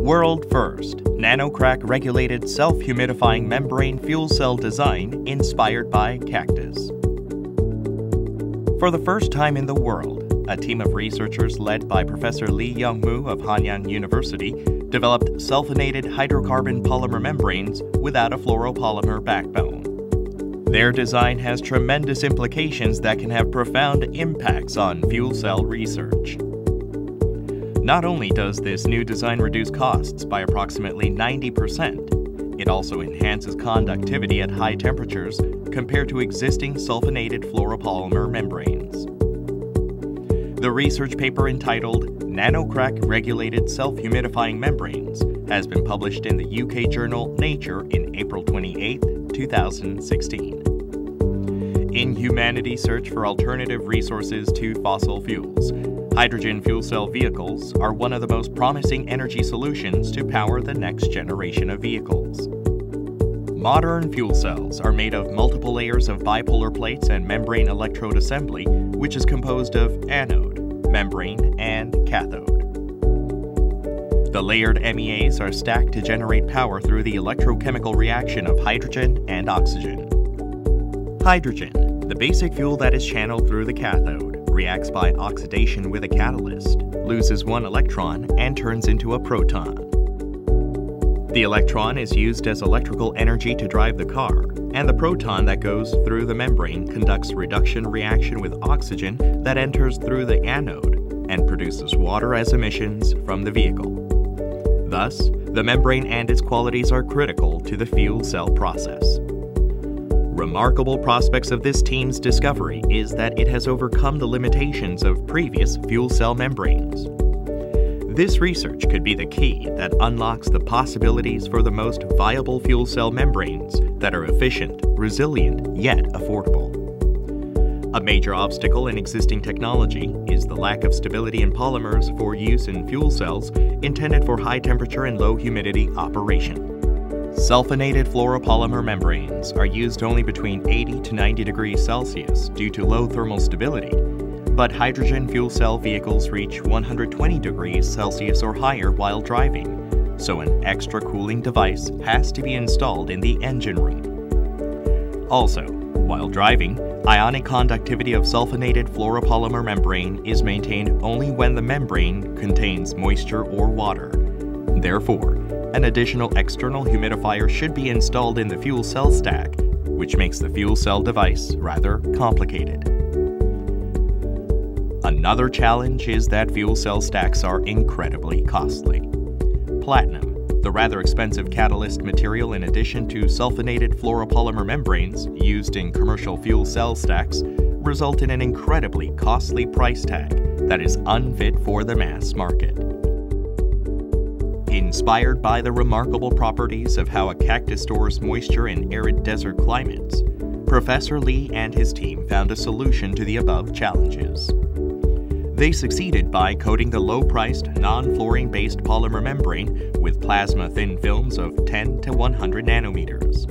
World first, nanocrack regulated self humidifying membrane fuel cell design inspired by cactus. For the first time in the world, a team of researchers led by Professor Lee Young Moo of Hanyang University developed sulfonated hydrocarbon polymer membranes without a fluoropolymer backbone. Their design has tremendous implications that can have profound impacts on fuel cell research. Not only does this new design reduce costs by approximately 90%, it also enhances conductivity at high temperatures compared to existing sulfonated fluoropolymer membranes. The research paper entitled Nanocrack Regulated Self Humidifying Membranes has been published in the UK journal Nature in April 28, 2016. In humanity's search for alternative resources to fossil fuels, hydrogen fuel cell vehicles are one of the most promising energy solutions to power the next generation of vehicles. Modern fuel cells are made of multiple layers of bipolar plates and membrane electrode assembly, which is composed of anode, membrane, and cathode. The layered MEAs are stacked to generate power through the electrochemical reaction of hydrogen and oxygen. Hydrogen, the basic fuel that is channeled through the cathode, reacts by oxidation with a catalyst, loses one electron, and turns into a proton. The electron is used as electrical energy to drive the car, and the proton that goes through the membrane conducts reduction reaction with oxygen that enters through the anode and produces water as emissions from the vehicle. Thus, the membrane and its qualities are critical to the fuel cell process. Remarkable prospects of this team's discovery is that it has overcome the limitations of previous fuel cell membranes. This research could be the key that unlocks the possibilities for the most viable fuel cell membranes that are efficient, resilient, yet affordable. A major obstacle in existing technology is the lack of stability in polymers for use in fuel cells intended for high temperature and low humidity operation. Sulfonated fluoropolymer membranes are used only between 80 to 90 degrees Celsius due to low thermal stability, but hydrogen fuel cell vehicles reach 120 degrees Celsius or higher while driving, so an extra cooling device has to be installed in the engine room. Also, while driving, ionic conductivity of sulfonated fluoropolymer membrane is maintained only when the membrane contains moisture or water. Therefore, an additional external humidifier should be installed in the fuel cell stack, which makes the fuel cell device rather complicated. Another challenge is that fuel cell stacks are incredibly costly. Platinum, the rather expensive catalyst material in addition to sulfonated fluoropolymer membranes used in commercial fuel cell stacks, result in an incredibly costly price tag that is unfit for the mass market. Inspired by the remarkable properties of how a cactus stores moisture in arid desert climates, Professor Lee and his team found a solution to the above challenges. They succeeded by coating the low priced, non fluorine based polymer membrane with plasma thin films of 10 to 100 nanometers.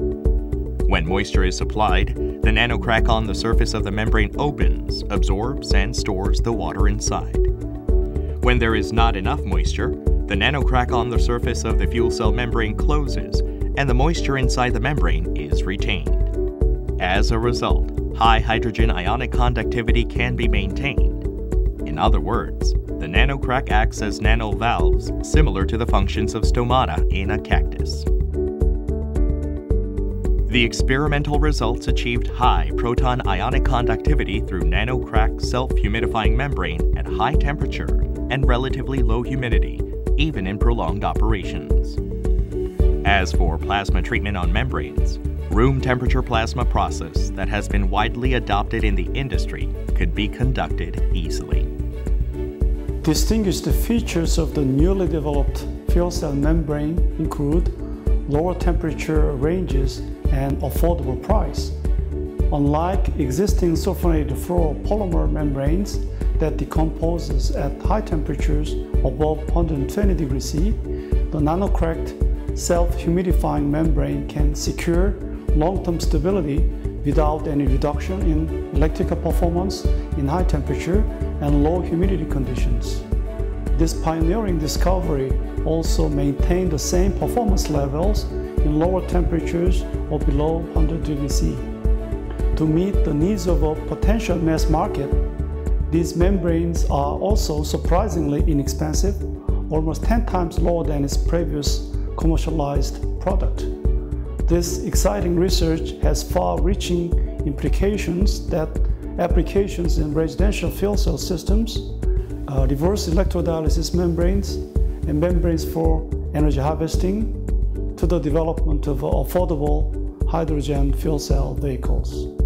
When moisture is supplied, the nanocrack on the surface of the membrane opens, absorbs, and stores the water inside. When there is not enough moisture, the nanocrack on the surface of the fuel cell membrane closes, and the moisture inside the membrane is retained. As a result, high hydrogen ionic conductivity can be maintained. In other words, the nanocrack acts as nano valves similar to the functions of stomata in a cactus. The experimental results achieved high proton ionic conductivity through nanocrack self humidifying membrane at high temperature and relatively low humidity even in prolonged operations. As for plasma treatment on membranes, room temperature plasma process that has been widely adopted in the industry could be conducted easily. Distinguished features of the newly developed fuel cell membrane include lower temperature ranges and affordable price. Unlike existing sulfonated fluoropolymer membranes that decomposes at high temperatures above 120 degrees C, the nanocracked self-humidifying membrane can secure long-term stability without any reduction in electrical performance in high temperature and low humidity conditions. This pioneering discovery also maintained the same performance levels in lower temperatures or below 100 degrees C. To meet the needs of a potential mass market, these membranes are also surprisingly inexpensive, almost 10 times lower than its previous commercialized product. This exciting research has far-reaching implications that applications in residential fuel cell systems, uh, reverse electrodialysis membranes, and membranes for energy harvesting to the development of affordable hydrogen fuel cell vehicles.